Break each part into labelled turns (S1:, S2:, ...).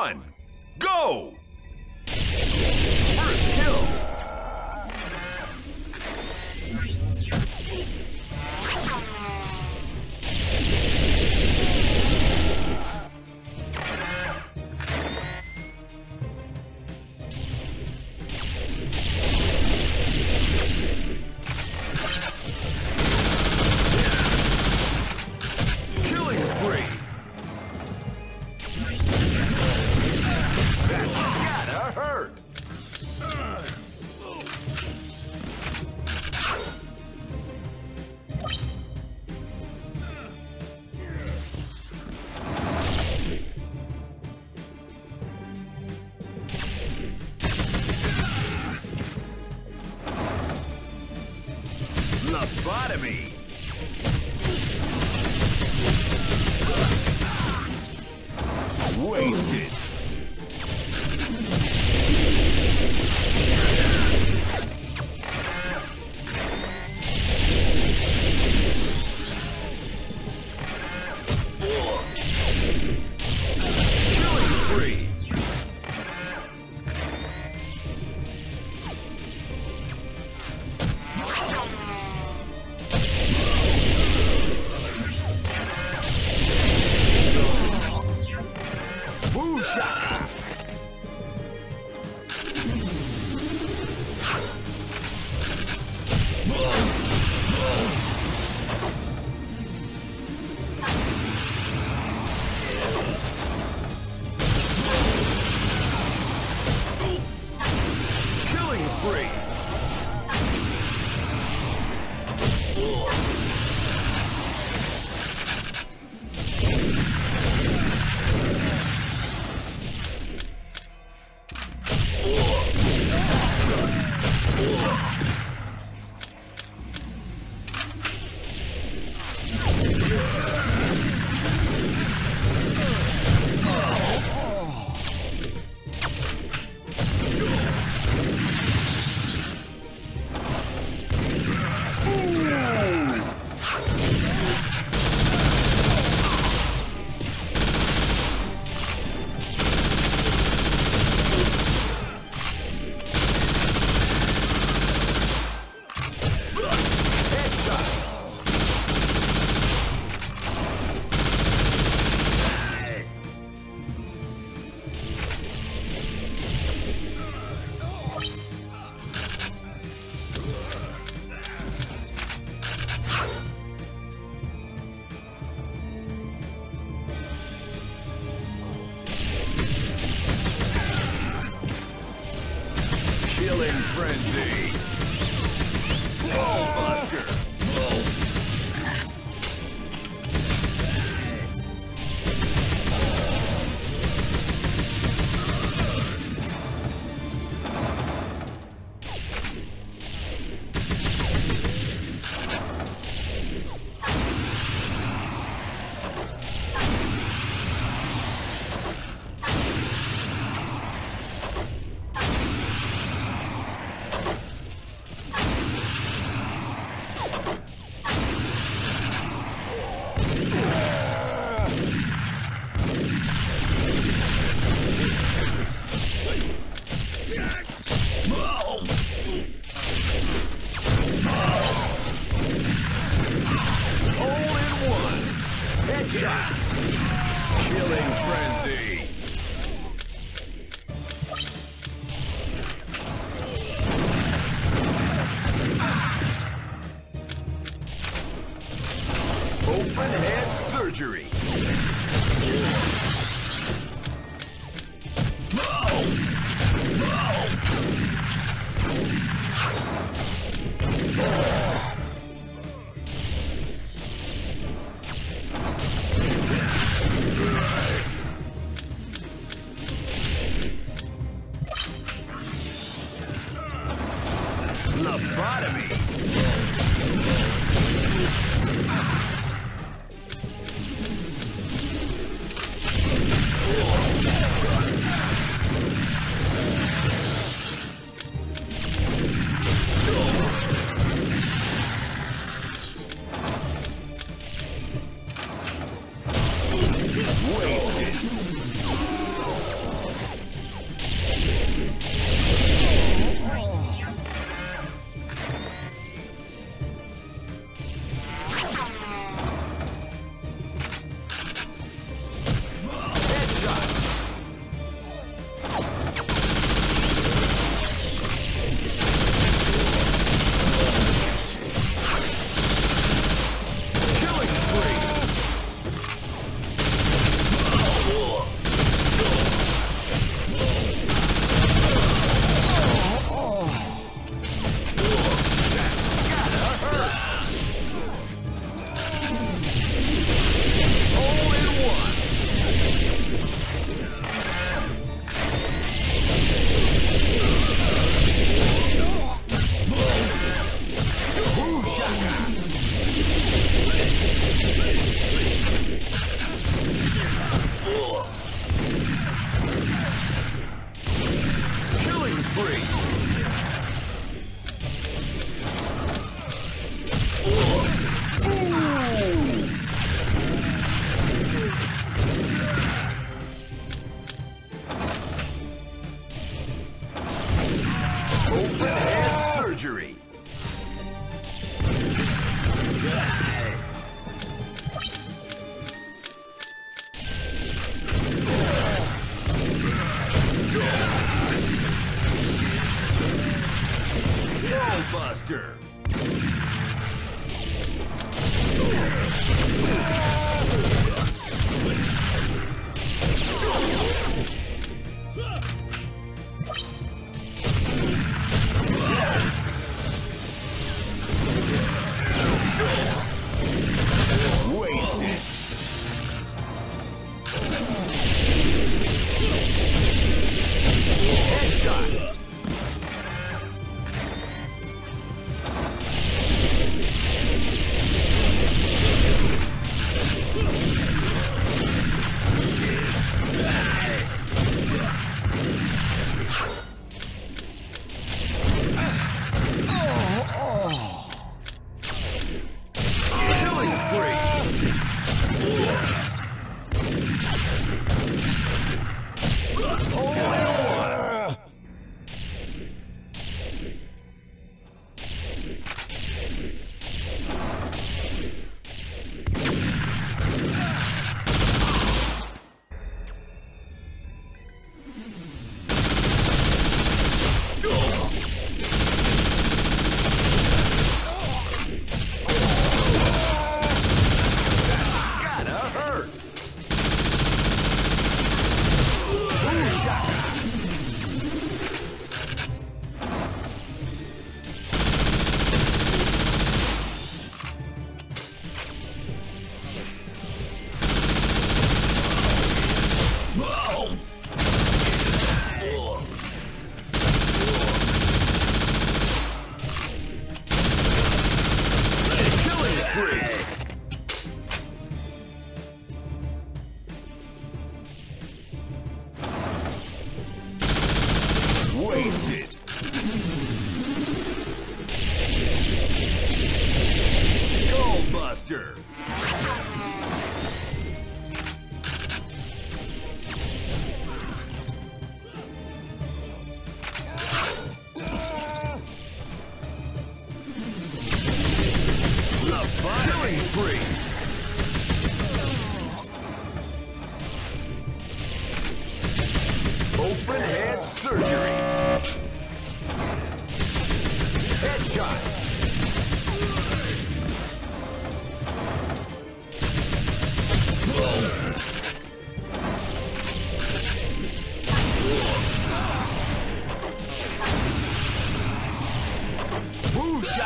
S1: one, go! Wasted! Killing frenzy! Skull surgery!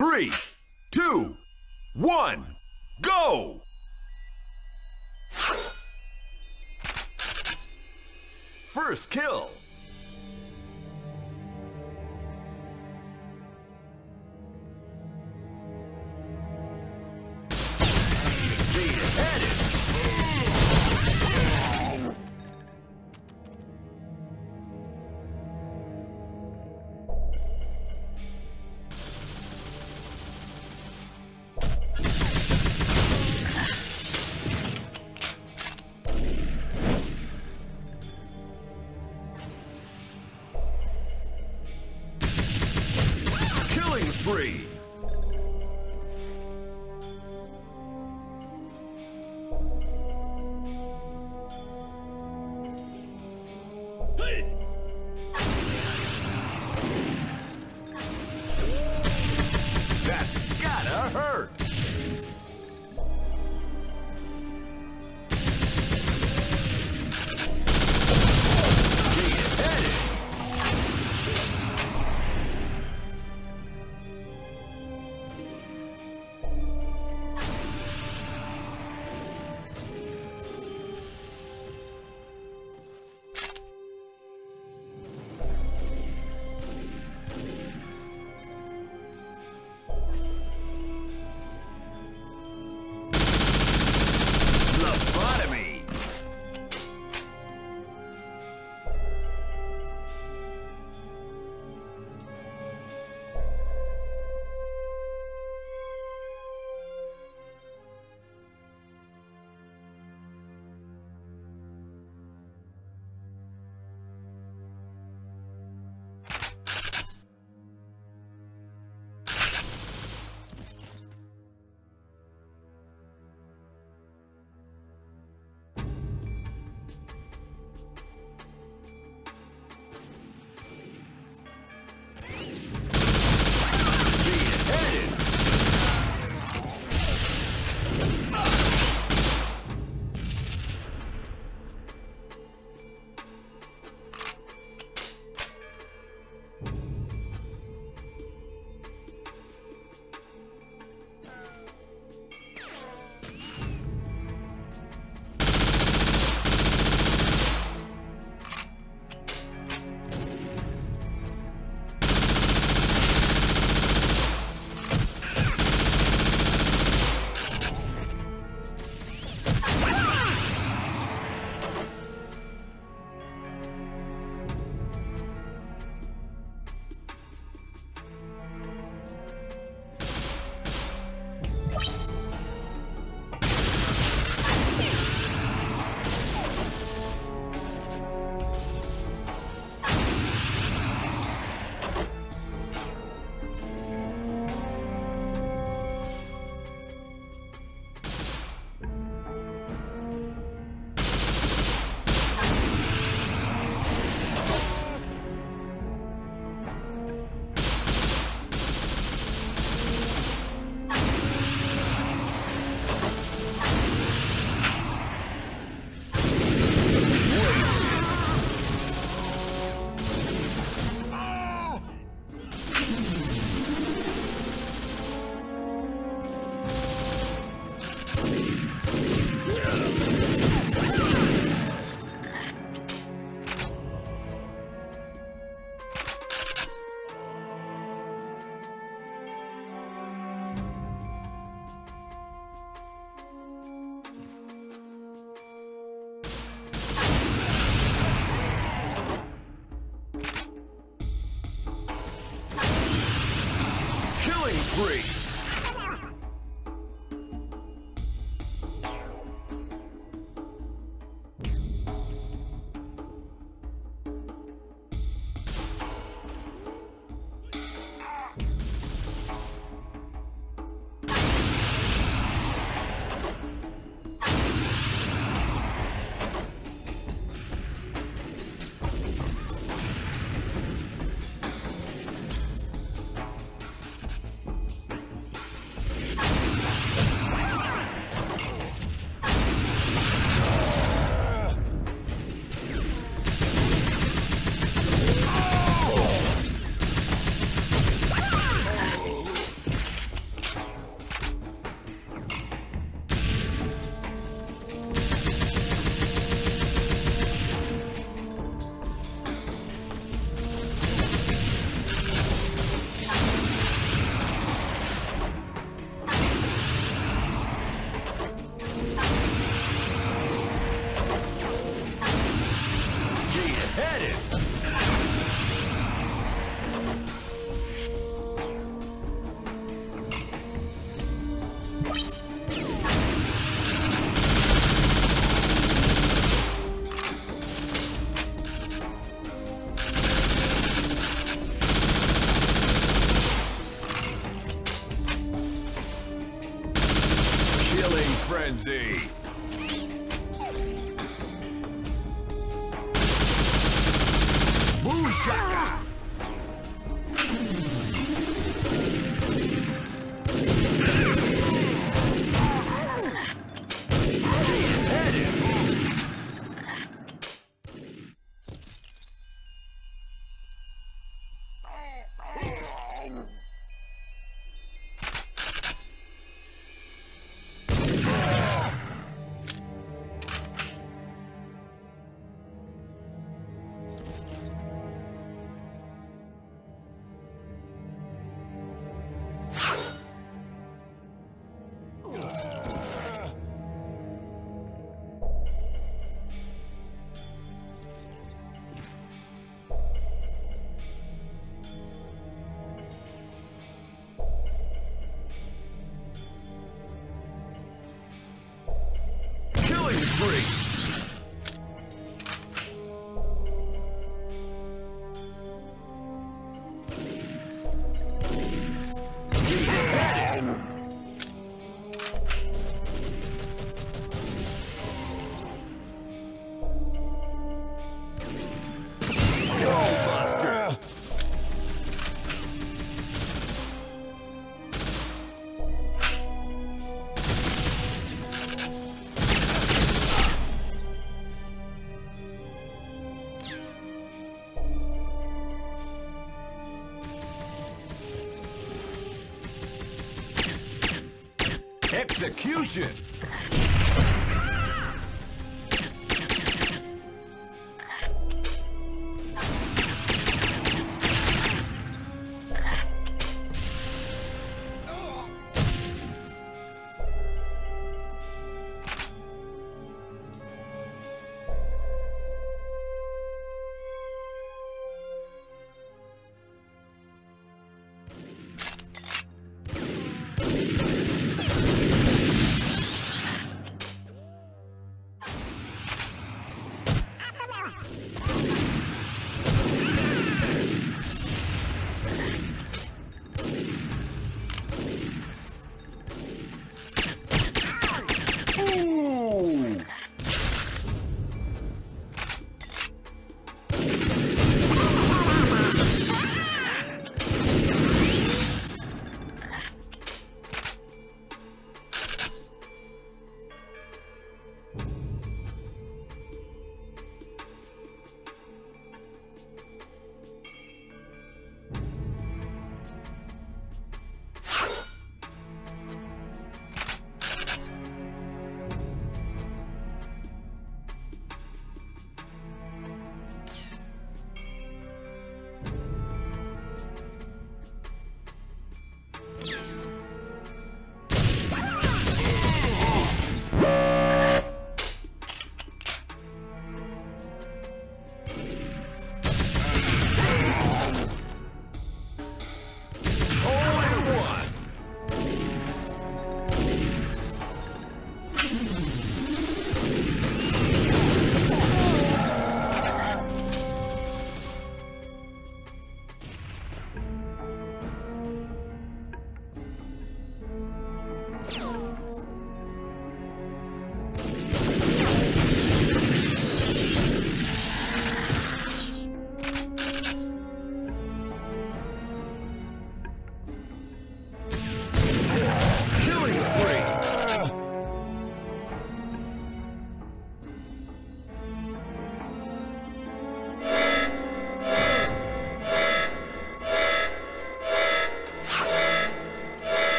S1: Three, two, one, go! First kill. Hurt. free. Execution!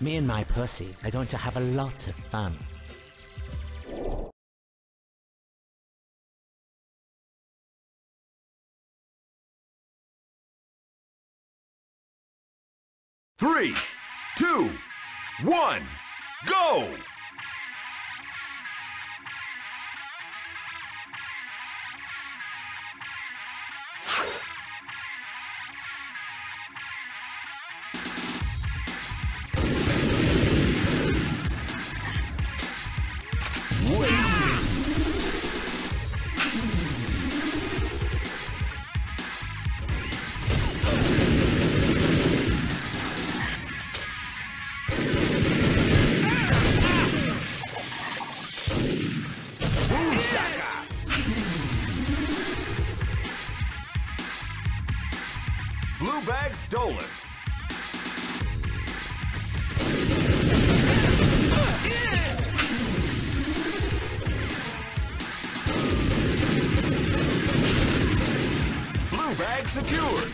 S2: Me and my pussy are going to have a lot of fun.
S1: Three, two, one, go! Blue bag stolen. Blue bag secured.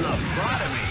S1: Lobotomy.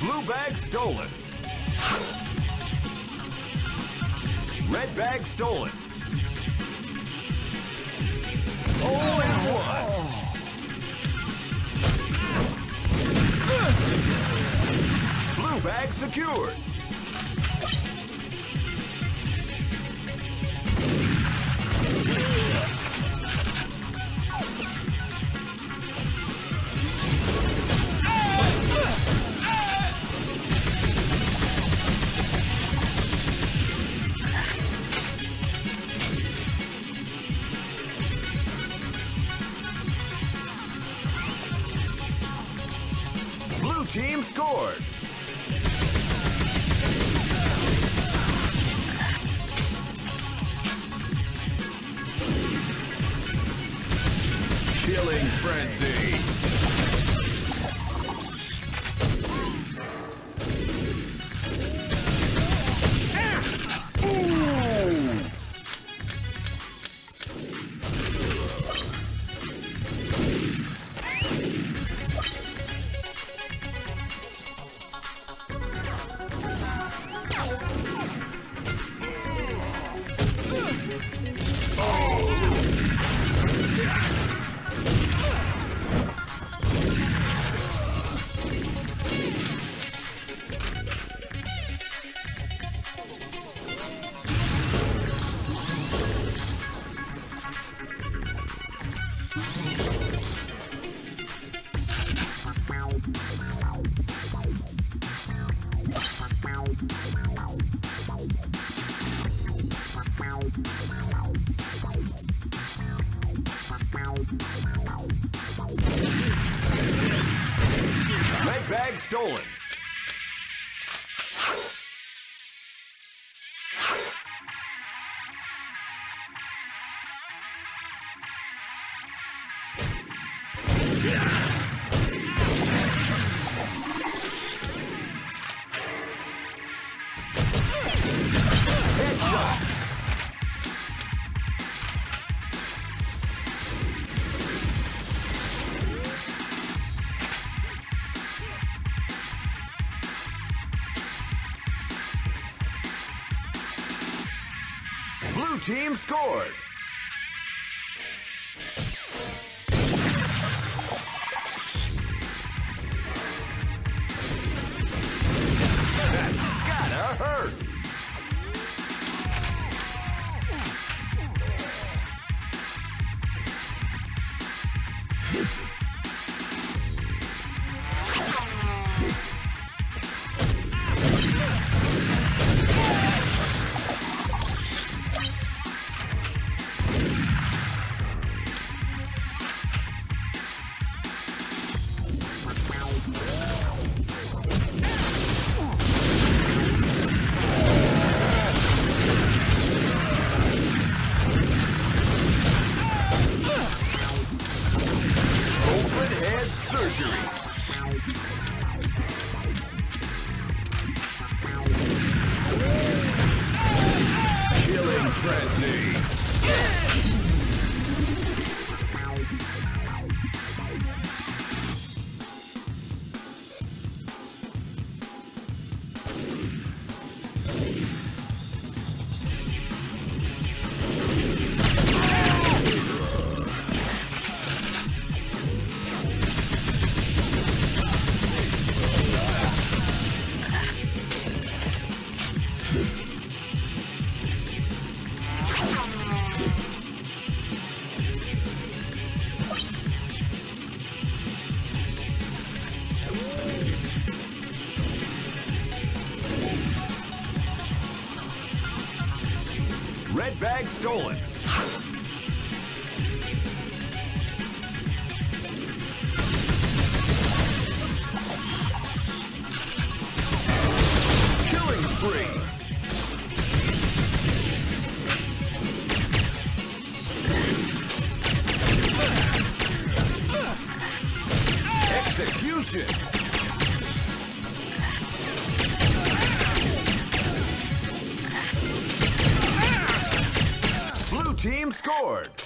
S1: Blue bag stolen. Team scored. Killing frenzy. team scored. stolen. team scored.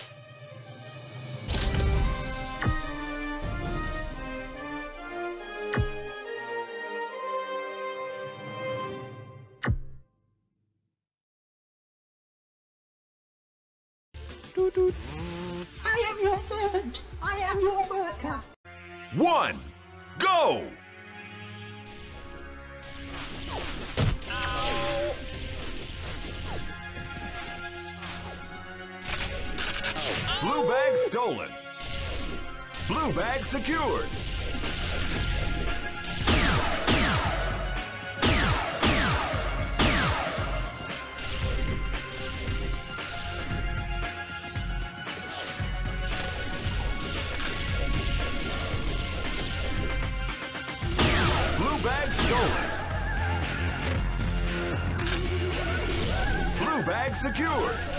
S1: secured. Blue bag secured.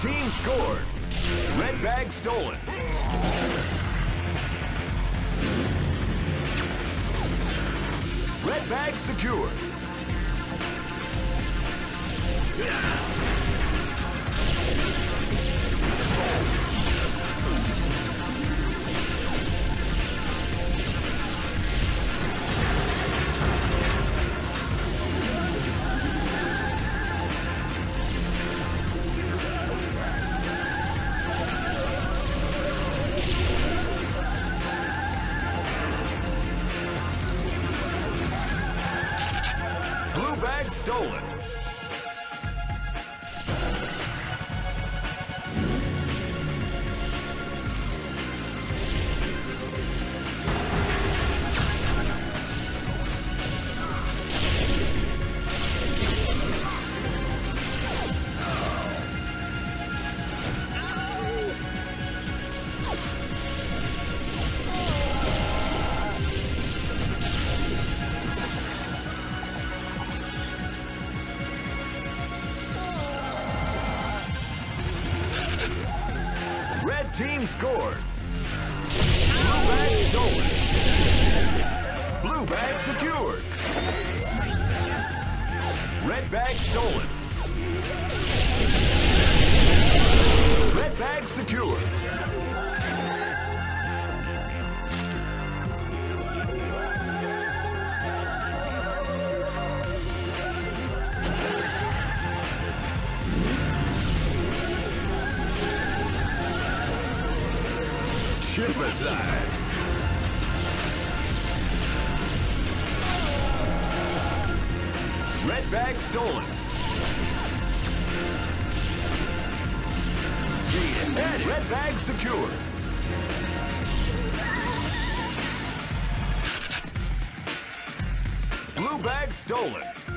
S1: team scored. Red bag stolen. Red bag secured. Yeah! Scored. Blue bag stolen. Blue bag secured. Red bag stolen. Red bag secured. Bag secured. Blue bag stolen.